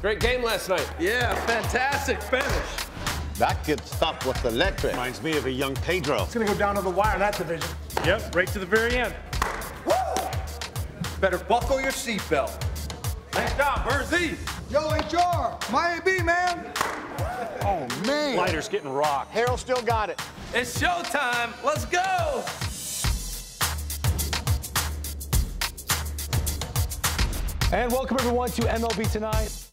Great game last night. Yeah, fantastic finish. That kid stuff was electric. Reminds me of a young Pedro. It's going to go down to the wire, that division. Yep, right to the very end. Woo! Better buckle your seatbelt. Nice job, Bernsey. Yo, HR, my AB, man. Oh, man. Lighter's getting rocked. Harold still got it. It's showtime. Let's go. And welcome everyone to MLB Tonight.